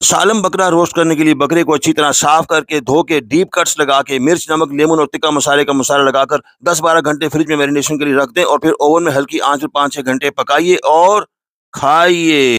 सालम बकरा रोस्ट करने के लिए बकरे को अच्छी तरह साफ़ करके धो के डीप कट्स लगा के मिर्च, नमक, लेमन और तिक्का मसाले का मसाला लगाकर 10-12 घंटे फ्रिज में मैरिनेशन के लिए रख दें और फिर ओवन में हल्की आँच पर पाँच छः घंटे पकाइए और खाइए।